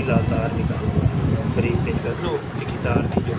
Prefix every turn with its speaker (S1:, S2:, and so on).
S1: पिला तार निकालो गरीब पेश कर लो तार थी जो